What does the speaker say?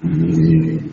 Thank ừ. you.